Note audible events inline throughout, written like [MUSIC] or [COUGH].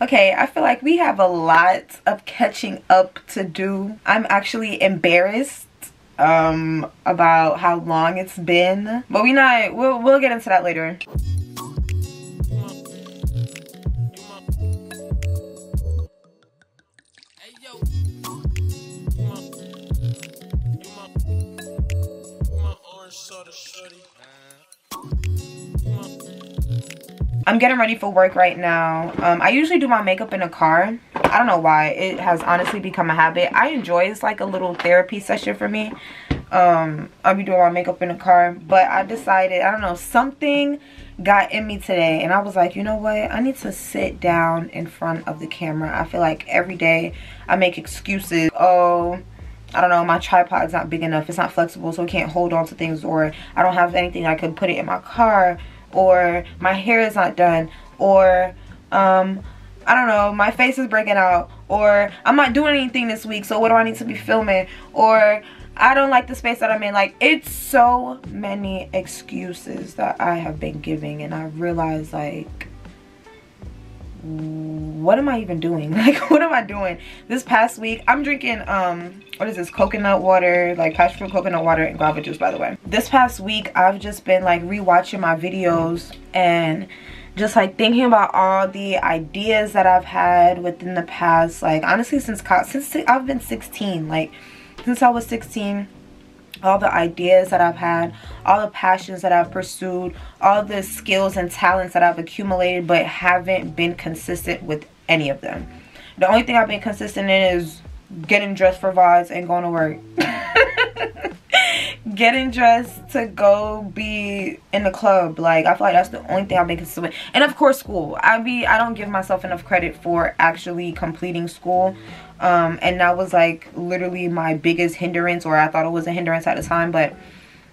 Okay, I feel like we have a lot of catching up to do. I'm actually embarrassed um about how long it's been. But we not we'll we'll get into that later. I'm getting ready for work right now. Um, I usually do my makeup in a car. I don't know why. It has honestly become a habit. I enjoy it's like a little therapy session for me. Um, I'll be doing my makeup in a car. But I decided, I don't know, something got in me today. And I was like, you know what? I need to sit down in front of the camera. I feel like every day I make excuses. Oh, I don't know, my tripod's not big enough. It's not flexible, so it can't hold on to things. Or I don't have anything I could put it in my car or my hair is not done or um I don't know, my face is breaking out, or I'm not doing anything this week, so what do I need to be filming? Or I don't like the space that I'm in. Like, it's so many excuses that I have been giving, and I realize, like, what am I even doing? [LAUGHS] Like, what am I doing? This past week, I'm drinking, um, what is this? Coconut water, like passion fruit coconut water and guava juice, by the way. This past week, I've just been, like, rewatching my videos and just like thinking about all the ideas that I've had within the past like honestly since since I've been 16 like since I was 16 all the ideas that I've had all the passions that I've pursued all the skills and talents that I've accumulated but haven't been consistent with any of them. The only thing I've been consistent in is getting dressed for VODs and going to work. [LAUGHS] Getting dressed to go be in the club. Like i feel like that's the only thing i've been consistent with. and of course school. I be i don't give myself enough credit for actually completing school um and that was like literally my biggest hindrance or i thought it was a hindrance at the time but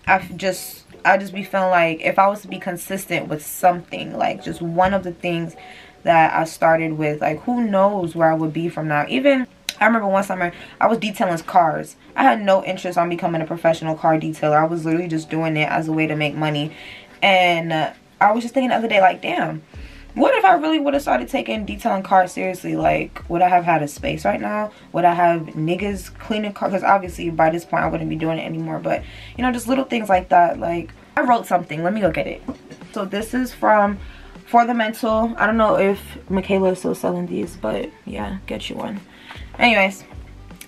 i've just i just be feeling like if i was to be consistent with something like just one of the things that i started with like who knows where i would be from now even I remember one summer I was detailing cars. I had no interest on becoming a professional car detailer. I was literally just doing it as a way to make money. And uh, I was just thinking the other day like, damn, what if I really would have started taking detailing cars seriously? Like, would I have had a space right now? Would I have niggas cleaning cars? Because obviously by this point I wouldn't be doing it anymore. But, you know, just little things like that. Like, I wrote something. Let me go get it. So this is from For the Mental. I don't know if Michaela is still selling these, but yeah, get you one. Anyways,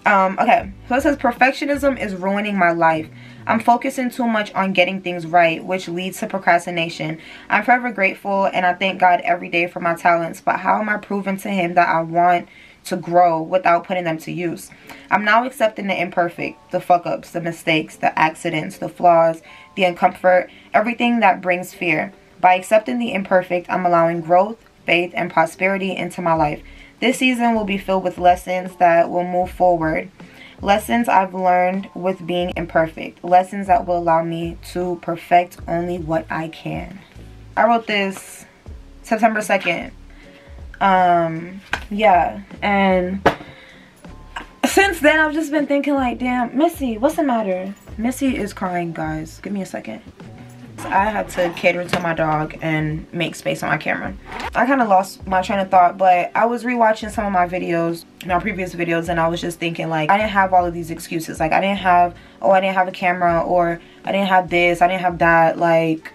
um, okay. So it says perfectionism is ruining my life. I'm focusing too much on getting things right, which leads to procrastination. I'm forever grateful and I thank God every day for my talents, but how am I proving to him that I want to grow without putting them to use? I'm now accepting the imperfect, the fuck ups, the mistakes, the accidents, the flaws, the uncomfort, everything that brings fear. By accepting the imperfect, I'm allowing growth, faith, and prosperity into my life. This season will be filled with lessons that will move forward. Lessons I've learned with being imperfect. Lessons that will allow me to perfect only what I can. I wrote this September 2nd. Um, yeah, and since then I've just been thinking like, damn, Missy, what's the matter? Missy is crying, guys. Give me a second. I had to cater to my dog and make space on my camera. I kind of lost my train of thought, but I was rewatching some of my videos, my previous videos, and I was just thinking like, I didn't have all of these excuses. Like I didn't have, oh, I didn't have a camera or I didn't have this, I didn't have that. Like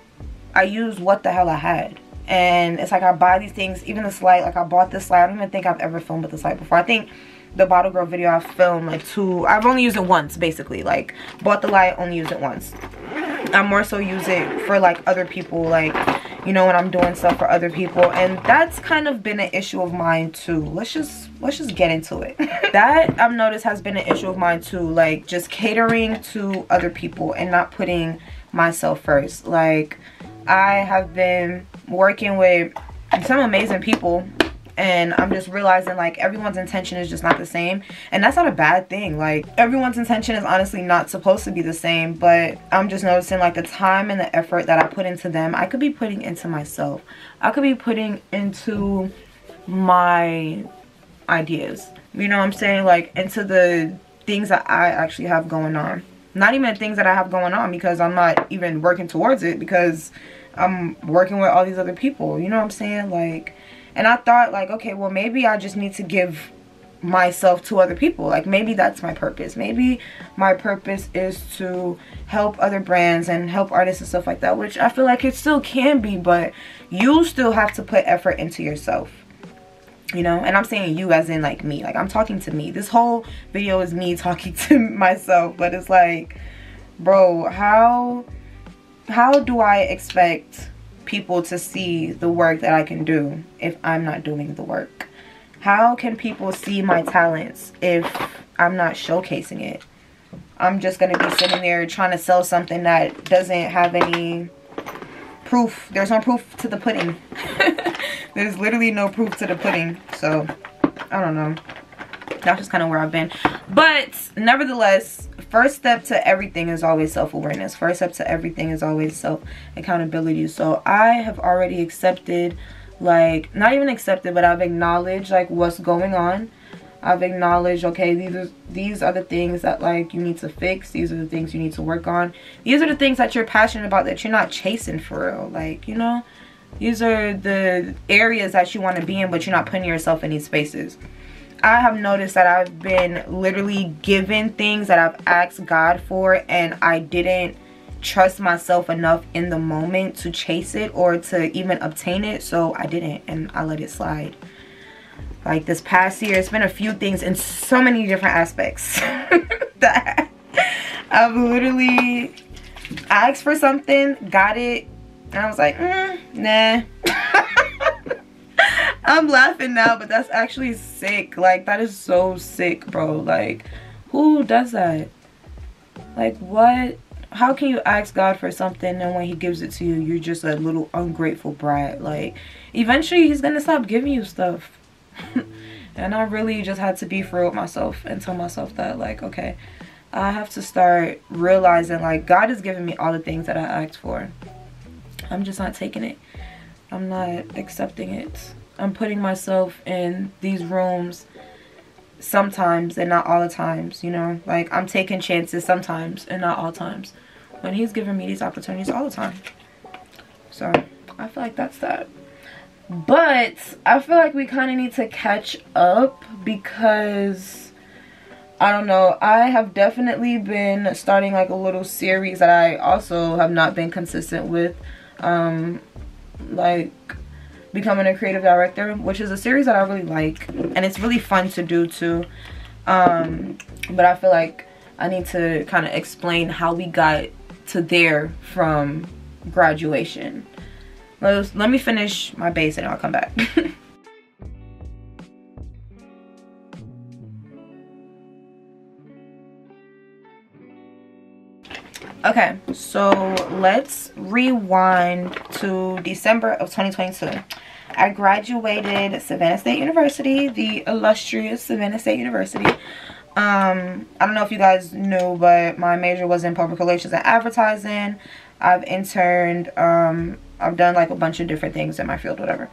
I used what the hell I had. And it's like I buy these things, even this light, like I bought this light. I don't even think I've ever filmed with this light before. I think the bottle girl video I filmed like two, I've only used it once basically. Like bought the light, only used it once. I more so use it for like other people like you know when I'm doing stuff for other people. And that's kind of been an issue of mine too. Let's just let's just get into it. [LAUGHS] That I've noticed has been an issue of mine too. Like just catering to other people and not putting myself first. Like I have been working with some amazing people and I'm just realizing like everyone's intention is just not the same. And that's not a bad thing. Like everyone's intention is honestly not supposed to be the same but I'm just noticing like the time and the effort that I put into them I could be putting into myself. I could be putting into my ideas. You know what I'm saying? Like into the things that I actually have going on. Not even things that I have going on because I'm not even working towards it because I'm working with all these other people. You know what I'm saying? Like And I thought like, okay, well maybe I just need to give myself to other people. Like maybe that's my purpose. Maybe my purpose is to help other brands and help artists and stuff like that, which I feel like it still can be, but you still have to put effort into yourself. You know, and I'm saying you as in like me. Like I'm talking to me. This whole video is me [LAUGHS] talking to myself, but it's like, bro, how how do I expect people to see the work that I can do if I'm not doing the work? How can people see my talents if I'm not showcasing it? I'm just going to be sitting there trying to sell something that doesn't have any proof. There's no proof to the pudding. [LAUGHS] There's literally no proof to the pudding. So, I don't know. That's just kind of where I've been. But, nevertheless, first step to everything is always self-awareness. First step to everything is always self-accountability. So, I have already accepted like not even accepted but i've acknowledged like what's going on. I've acknowledged okay these are these are the things that like you need to fix. These are the things you need to work on. These are the things that you're passionate about that you're not chasing for real like you know? These are the areas that you want to be in but you're not putting yourself in these spaces i have noticed that i've been literally given things that i've asked god for and i didn't trust myself enough in the moment to chase it or to even obtain it so I didn't and I let it slide. Like this past year it's been a few things in so many different aspects [LAUGHS] that I've literally asked for something got it and I was like mm, nah I'm laughing now but that's actually sick like that is so sick bro like who does that like what how can you ask God for something and when he gives it to you, you're just a little ungrateful brat? Like, eventually he's going to stop giving you stuff. [LAUGHS] and I really just had to be for with myself and tell myself that, like, okay, I have to start realizing, like, God is giving me all the things that I asked for. I'm just not taking it. I'm not accepting it. I'm putting myself in these rooms sometimes and not all the times, you know? Like, I'm taking chances sometimes and not all times when he's giving me these opportunities all the time. So I feel like that's that. But I feel like we kind of need to catch up because I don't know. I have definitely been starting like a little series that I also have not been consistent with. Um, like becoming a creative director, which is a series that I really like. And it's really fun to do too. Um, but I feel like I need to kind of explain how we got to there from graduation. Let's, let me finish my base and I'll come back. [LAUGHS] okay, so let's rewind to December of 2022. I graduated Savannah State University, the illustrious Savannah State University. Um i don't know if you guys knew but my major was in public relations and advertising. I've interned um i've done like a bunch of different things in my field whatever.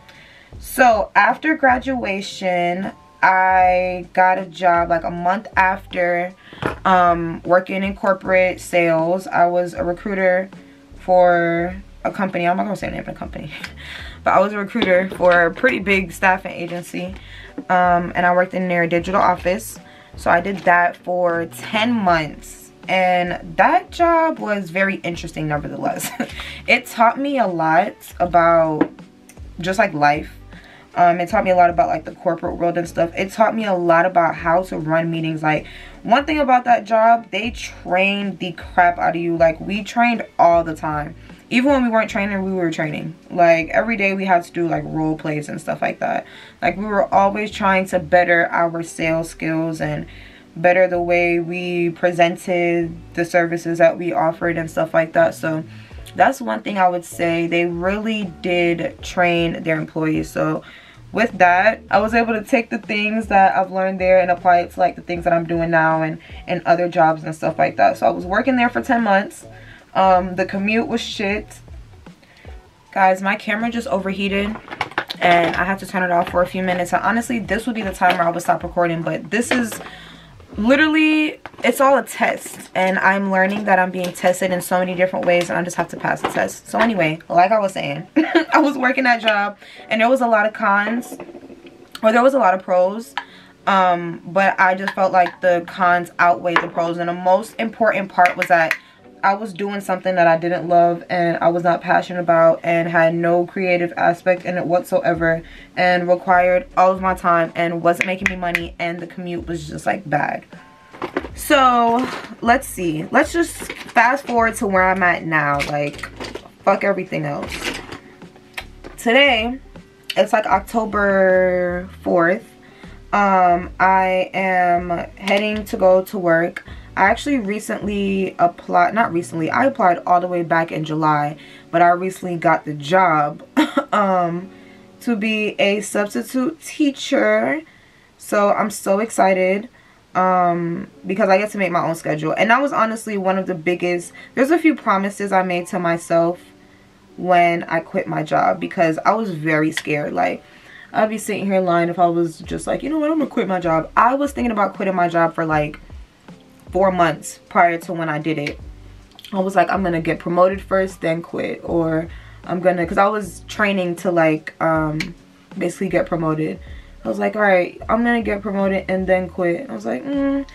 So after graduation i got a job like a month after um working in corporate sales i was a recruiter for a company i'm not gonna say the name of the company [LAUGHS] but i was a recruiter for a pretty big staffing agency um and i worked in their digital office so I did that for 10 months. And that job was very interesting nevertheless. [LAUGHS] it taught me a lot about just like life. Um, it taught me a lot about like the corporate world and stuff. It taught me a lot about how to run meetings. Like one thing about that job, they trained the crap out of you. Like we trained all the time even when we weren't training we were training like every day we had to do like role plays and stuff like that like we were always trying to better our sales skills and better the way we presented the services that we offered and stuff like that so that's one thing i would say they really did train their employees so with that i was able to take the things that i've learned there and apply it to like the things that i'm doing now and and other jobs and stuff like that so i was working there for 10 months um, the commute was shit. Guys, my camera just overheated and I had to turn it off for a few minutes. And honestly, this would be the time where I would stop recording, but this is literally it's all a test and i'm learning that i'm being tested in so many different ways and i just have to pass the test so anyway like i was saying [LAUGHS] i was working that job and there was a lot of cons or there was a lot of pros um but i just felt like the cons outweighed the pros and the most important part was that I was doing something that I didn't love and I was not passionate about and had no creative aspect in it whatsoever and required all of my time and wasn't making me money and the commute was just like bad. So let's see. Let's just fast forward to where I'm at now. Like fuck everything else. Today, it's like October 4th. Um, I am heading to go to work. I actually recently applied, not recently, I applied all the way back in July, but I recently got the job [LAUGHS] um, to be a substitute teacher. So I'm so excited um, because I get to make my own schedule. And that was honestly one of the biggest, there's a few promises I made to myself when I quit my job because I was very scared. Like, I'd be sitting here lying if I was just like, you know what, I'm gonna quit my job. I was thinking about quitting my job for like four months prior to when I did it. I was like, I'm gonna get promoted first, then quit. Or I'm gonna, cause I was training to like, um, basically get promoted. I was like, all right, I'm gonna get promoted and then quit. I was like, mm,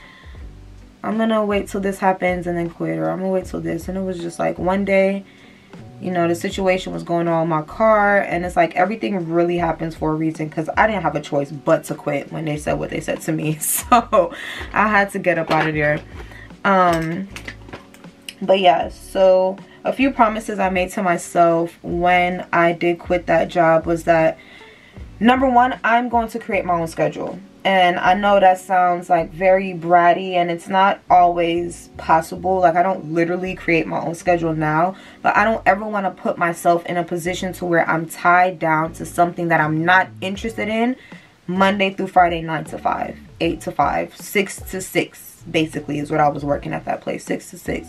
I'm gonna wait till this happens and then quit. Or I'm gonna wait till this. And it was just like one day, you know, the situation was going on in my car. And it's like everything really happens for a reason. Cause I didn't have a choice but to quit when they said what they said to me. [LAUGHS] So I had to get up out of there. Um, but yeah, so a few promises I made to myself when I did quit that job was that number one, I'm going to create my own schedule. And I know that sounds like very bratty and it's not always possible. Like I don't literally create my own schedule now, but I don't ever want to put myself in a position to where I'm tied down to something that I'm not interested in Monday through Friday, 9 to 5, 8 to 5, 6 to 6 basically is what I was working at that place, six to six.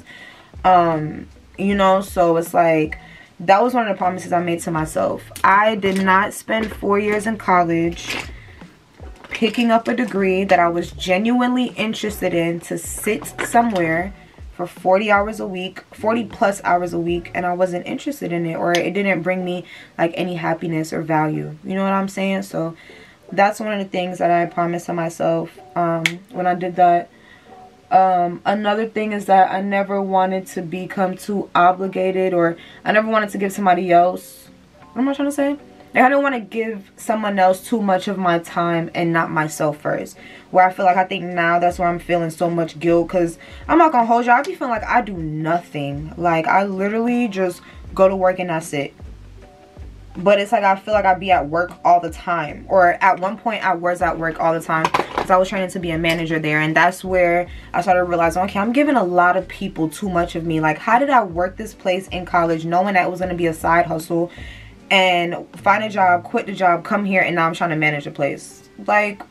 Um, you know, so it's like that was one of the promises I made to myself. I did not spend four years in college picking up a degree that I was genuinely interested in to sit somewhere for 40 hours a week 40 plus hours a week and I wasn't interested in it or it didn't bring me like any happiness or value. You know what I'm saying? So that's one of the things that I promised to myself um, when I did that um, another thing is that I never wanted to become too obligated or I never wanted to give somebody else, what am I trying to say? Like, I don't want to give someone else too much of my time and not myself first. Where I feel like I think now that's where I'm feeling so much guilt because I'm not going to hold you. I be feeling like I do nothing. Like I literally just go to work and that's it but it's like I feel like I'd be at work all the time or at one point I was at work all the time because I was training to be a manager there and that's where I started realizing okay I'm giving a lot of people too much of me. Like how did I work this place in college knowing that it was going to be a side hustle and find a job quit the job come here and now I'm trying to manage the place? Like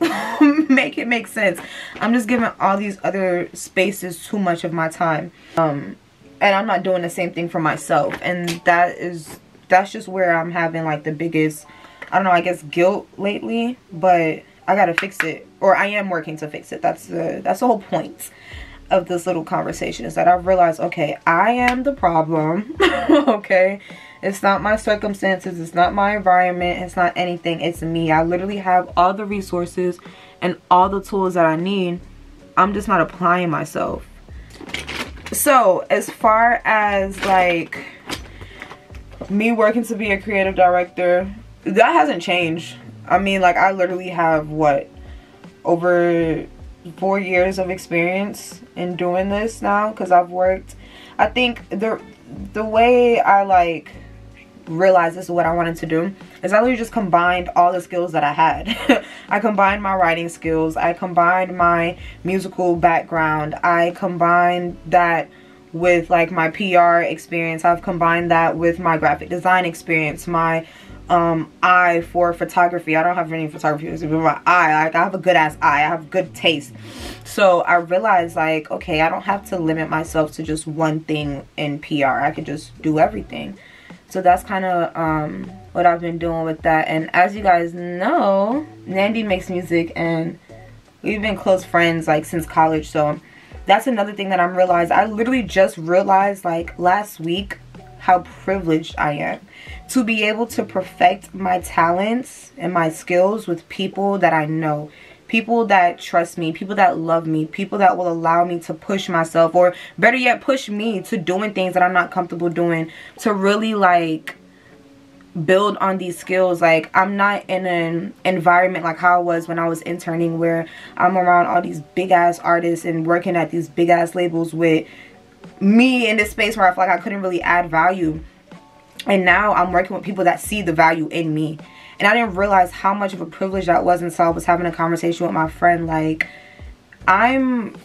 [LAUGHS] make it make sense. I'm just giving all these other spaces too much of my time. Um and I'm not doing the same thing for myself and that is that's just where I'm having like the biggest, I don't know, I guess guilt lately, but I gotta fix it, or I am working to fix it. That's the that's the whole point of this little conversation is that I've realized, okay, I am the problem. [LAUGHS] okay, it's not my circumstances, it's not my environment, it's not anything. It's me. I literally have all the resources and all the tools that I need. I'm just not applying myself. So, as far as like me working to be a creative director, that hasn't changed. I mean, like, I literally have, what, over four years of experience in doing this now because I've worked. I think the the way I, like, realized this is what I wanted to do is I literally just combined all the skills that I had. [LAUGHS] I combined my writing skills. I combined my musical background. I combined that with like my PR experience. I've combined that with my graphic design experience, my um, eye for photography. I don't have any photography, but my eye, like I have a good ass eye. I have good taste. So I realized like, okay, I don't have to limit myself to just one thing in PR. I could just do everything. So that's kind of um, what I've been doing with that. And as you guys know, Nandy makes music and we've been close friends like since college so that's another thing that i'm realized. I literally just realized like last week how privileged i am to be able to perfect my talents and my skills with people that i know people that trust me people that love me people that will allow me to push myself or better yet push me to doing things that i'm not comfortable doing to really like build on these skills like i'm not in an environment like how i was when i was interning where i'm around all these big ass artists and working at these big ass labels with me in this space where i feel like i couldn't really add value. And now i'm working with people that see the value in me. And i didn't realize how much of a privilege that was until i was having a conversation with my friend. Like i'm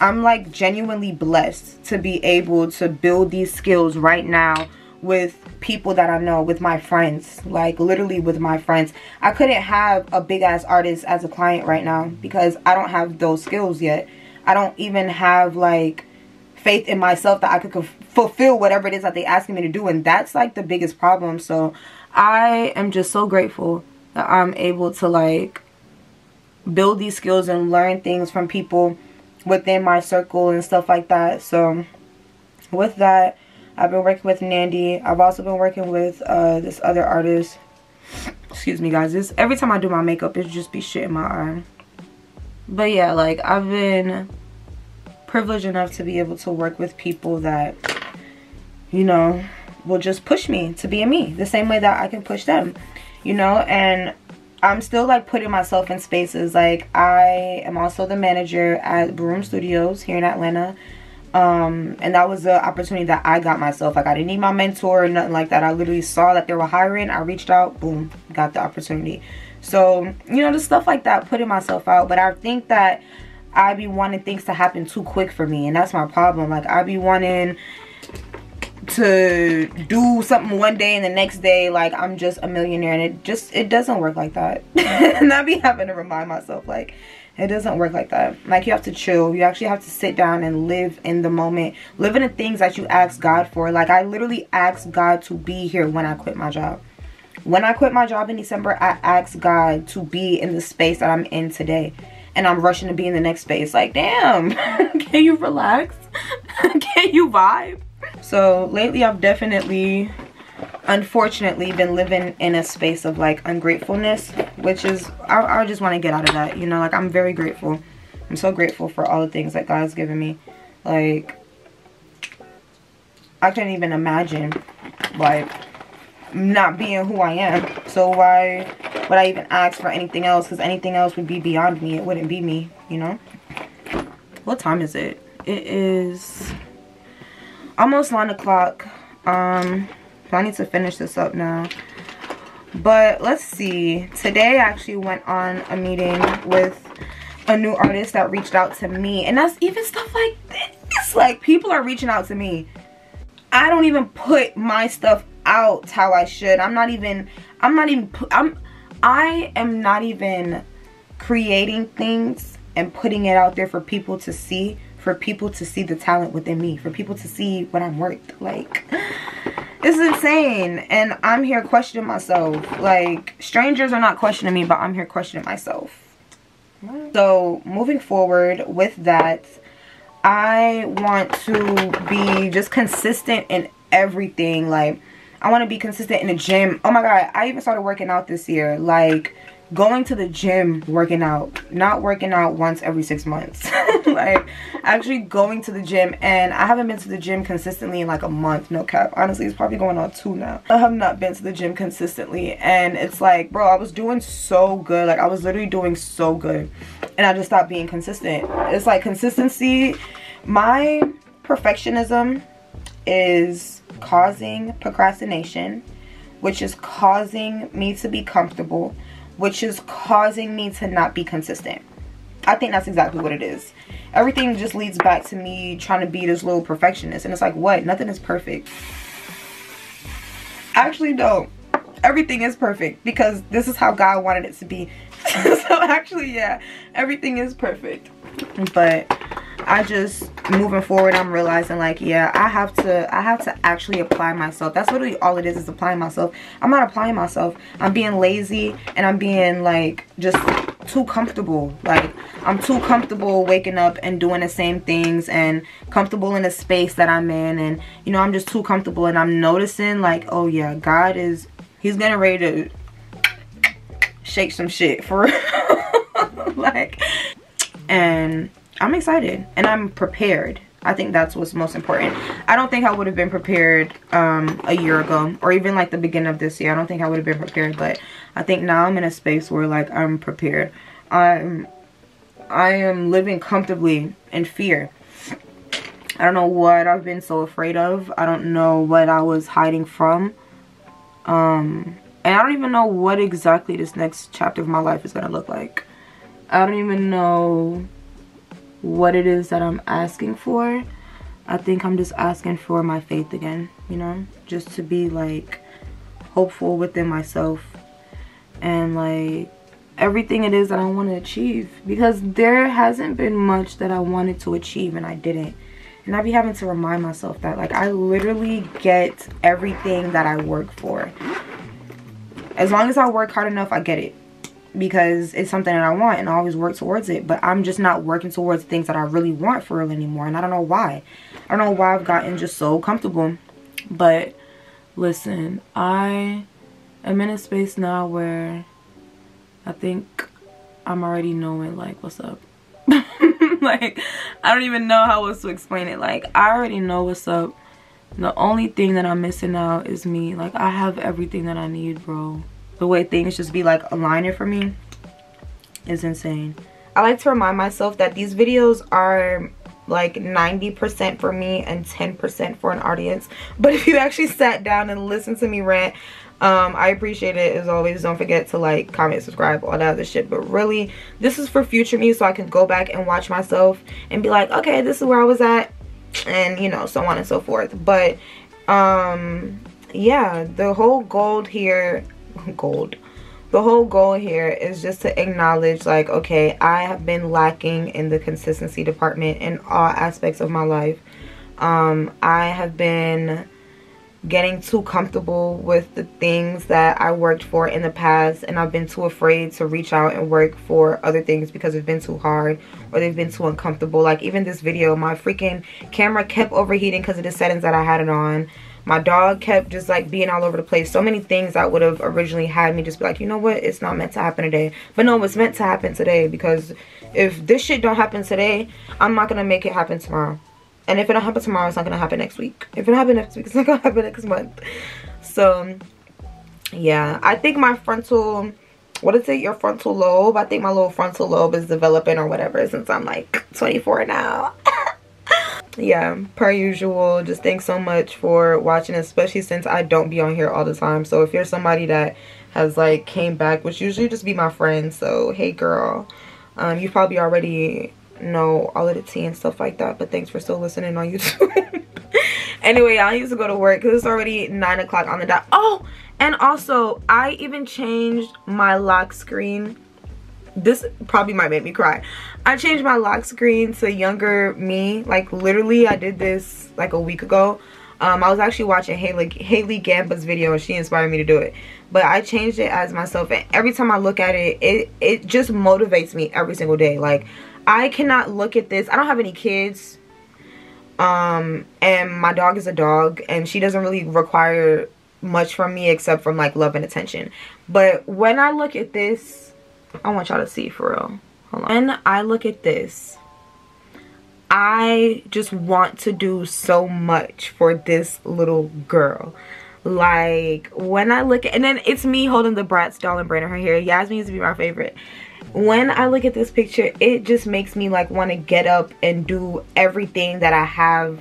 i'm like genuinely blessed to be able to build these skills right now with people that I know, with my friends, like literally with my friends. I couldn't have a big ass artist as a client right now because I don't have those skills yet. I don't even have like faith in myself that I could fulfill whatever it is that they asking me to do and that's like the biggest problem. So I am just so grateful that I'm able to like build these skills and learn things from people within my circle and stuff like that. So with that, I've been working with Nandy. I've also been working with uh, this other artist. Excuse me, guys. This every time I do my makeup, it just be shit in my eye. But yeah, like I've been privileged enough to be able to work with people that, you know, will just push me to be a me the same way that I can push them, you know, and I'm still like putting myself in spaces. Like I am also the manager at Broom Studios here in Atlanta um and that was the opportunity that i got myself. Like i didn't need my mentor or nothing like that. I literally saw that they were hiring. I reached out. Boom. Got the opportunity. So you know just stuff like that putting myself out. But i think that i be wanting things to happen too quick for me. And that's my problem. Like i be wanting to do something one day and the next day like i'm just a millionaire. And it just it doesn't work like that. [LAUGHS] And i be having to remind myself like it doesn't work like that. Like you have to chill. You actually have to sit down and live in the moment. Live in the things that you ask God for. Like I literally asked God to be here when I quit my job. When I quit my job in December, I asked God to be in the space that I'm in today. And I'm rushing to be in the next space. Like, damn, [LAUGHS] can you relax? [LAUGHS] can you vibe? So lately I've definitely unfortunately been living in a space of like ungratefulness which is I, I just want to get out of that you know like I'm very grateful. I'm so grateful for all the things that God's given me. Like I can't even imagine like not being who I am. So why would I even ask for anything else? Because anything else would be beyond me. It wouldn't be me you know? What time is it? It is almost nine o'clock. Um I need to finish this up now. But let's see. Today I actually went on a meeting with a new artist that reached out to me. And that's even stuff like this. Like people are reaching out to me. I don't even put my stuff out how I should. I'm not even, I'm not even, I'm, I am not even creating things and putting it out there for people to see, for people to see the talent within me, for people to see what I'm worth. Like, it's insane. And I'm here questioning myself. Like, strangers are not questioning me, but I'm here questioning myself. So, moving forward with that, I want to be just consistent in everything. Like, I want to be consistent in the gym. Oh my God, I even started working out this year. Like, going to the gym working out not working out once every six months [LAUGHS] like actually going to the gym and i haven't been to the gym consistently in like a month no cap. Honestly it's probably going on two now. I have not been to the gym consistently and it's like bro i was doing so good. Like i was literally doing so good and i just stopped being consistent. It's like consistency my perfectionism is causing procrastination which is causing me to be comfortable which is causing me to not be consistent. I think that's exactly what it is. Everything just leads back to me trying to be this little perfectionist. And it's like, what? Nothing is perfect. Actually, no. Everything is perfect because this is how God wanted it to be. [LAUGHS] so actually, yeah, everything is perfect. But I just moving forward I'm realizing like yeah I have to I have to actually apply myself that's literally all it is is applying myself I'm not applying myself I'm being lazy and I'm being like just too comfortable. Like I'm too comfortable waking up and doing the same things and comfortable in the space that I'm in and you know I'm just too comfortable and I'm noticing like oh yeah God is he's getting ready to shake some shit for [LAUGHS] like and I'm excited and I'm prepared. I think that's what's most important. I don't think I would have been prepared um, a year ago or even like the beginning of this year. I don't think I would have been prepared, but I think now I'm in a space where like I'm prepared. I'm I am living comfortably in fear. I don't know what I've been so afraid of. I don't know what I was hiding from. Um, and I don't even know what exactly this next chapter of my life is going to look like. I don't even know what it is that I'm asking for. I think I'm just asking for my faith again, you know? Just to be like hopeful within myself and like everything it is that I want to achieve because there hasn't been much that I wanted to achieve and I didn't. And I be having to remind myself that like I literally get everything that I work for. As long as I work hard enough, I get it because it's something that I want and I always work towards it. But I'm just not working towards things that I really want for real anymore. And I don't know why. I don't know why I've gotten just so comfortable. But listen, I am in a space now where I think I'm already knowing like what's up. [LAUGHS] like I don't even know how else to explain it. Like I already know what's up. The only thing that I'm missing out is me. Like I have everything that I need, bro the way things just be like aligning for me is insane. I like to remind myself that these videos are like 90% for me and 10% for an audience. But if you actually sat down and listened to me rant, um, I appreciate it as always. Don't forget to like, comment, subscribe, all that other shit. But really, this is for future me so I can go back and watch myself and be like, okay, this is where I was at. And, you know, so on and so forth. But, um, yeah, the whole goal here gold. The whole goal here is just to acknowledge like okay i have been lacking in the consistency department in all aspects of my life. Um i have been getting too comfortable with the things that i worked for in the past and i've been too afraid to reach out and work for other things because it's been too hard or they've been too uncomfortable. Like even this video my freaking camera kept overheating because of the settings that i had it on my dog kept just like being all over the place. So many things that would have originally had me just be like you know what? It's not meant to happen today. But no it's meant to happen today because if this shit don't happen today i'm not gonna make it happen tomorrow. And if it don't happen tomorrow it's not gonna happen next week. If it don't happen next week it's not gonna [LAUGHS] happen next month. So yeah. I think my frontal what is it? Your frontal lobe? I think my little frontal lobe is developing or whatever since i'm like 24 now yeah per usual just thanks so much for watching especially since i don't be on here all the time. So if you're somebody that has like came back which usually just be my friends so hey girl. Um you probably already know all of the tea and stuff like that but thanks for still listening on youtube. [LAUGHS] Anyway i used to go to work because it's already nine o'clock on the dot. Oh and also i even changed my lock screen this probably might make me cry. I changed my lock screen to younger me. Like literally i did this like a week ago. Um, i was actually watching haley haley gamba's video and she inspired me to do it. But i changed it as myself and every time i look at it it it just motivates me every single day. Like i cannot look at this. I don't have any kids um and my dog is a dog and she doesn't really require much from me except from like love and attention. But when i look at this I want y'all to see for real. Hold on. When I look at this, I just want to do so much for this little girl. Like, when I look at, and then it's me holding the Bratz doll and braiding her hair. Yasmin used to be my favorite. When I look at this picture, it just makes me like want to get up and do everything that I have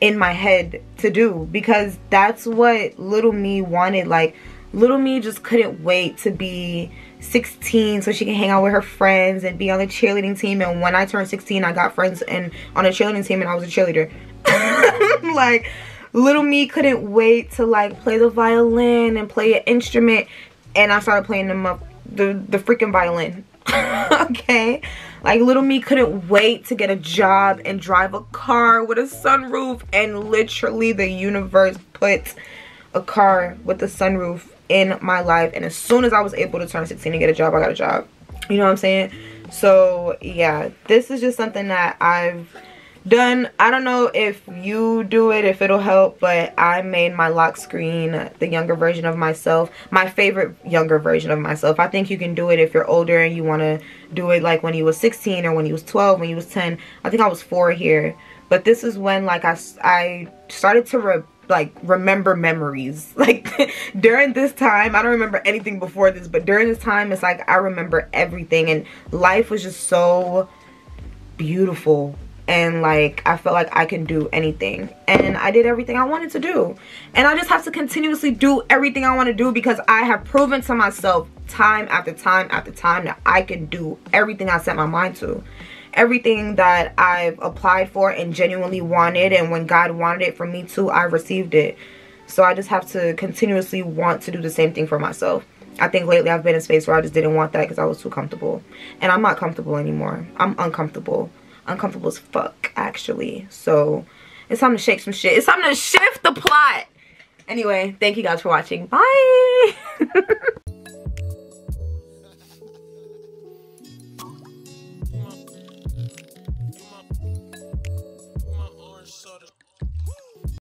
in my head to do because that's what little me wanted. Like, little me just couldn't wait to be 16 so she can hang out with her friends and be on the cheerleading team. And when I turned 16 I got friends and on a cheerleading team and I was a cheerleader. [LAUGHS] Like little me couldn't wait to like play the violin and play an instrument. And I started playing them up the the freaking violin. [LAUGHS] Okay? Like little me couldn't wait to get a job and drive a car with a sunroof and literally the universe put a car with a sunroof in my life. And as soon as I was able to turn 16 and get a job I got a job. You know what I'm saying? So yeah, this is just something that I've done. I don't know if you do it if it'll help but i made my lock screen the younger version of myself my favorite younger version of myself. I think you can do it if you're older and you want to do it like when you was 16 or when you was 12 when you was 10 i think i was four here. But this is when like i i started to like remember memories. [LAUGHS] Like during this time i don't remember anything before this but during this time it's like i remember everything. And life was just so beautiful. And like I felt like I can do anything. And I did everything I wanted to do. And I just have to continuously do everything I want to do because I have proven to myself time after time after time that I can do everything I set my mind to everything that I've applied for and genuinely wanted and when God wanted it for me too I received it so I just have to continuously want to do the same thing for myself I think lately I've been in a space where I just didn't want that because I was too comfortable and I'm not comfortable anymore I'm uncomfortable uncomfortable as fuck, actually. So it's time to shake some shit. It's time to shift the plot. Anyway, thank you guys for watching. Bye. [LAUGHS]